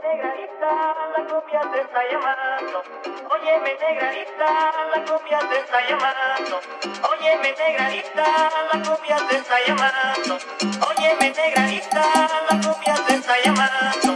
la copia te está llamando. Óyeme negrita, la copia te está llamando. Óyeme negrita, la copia te está llamando. Óyeme negrita, la copia te está llamando.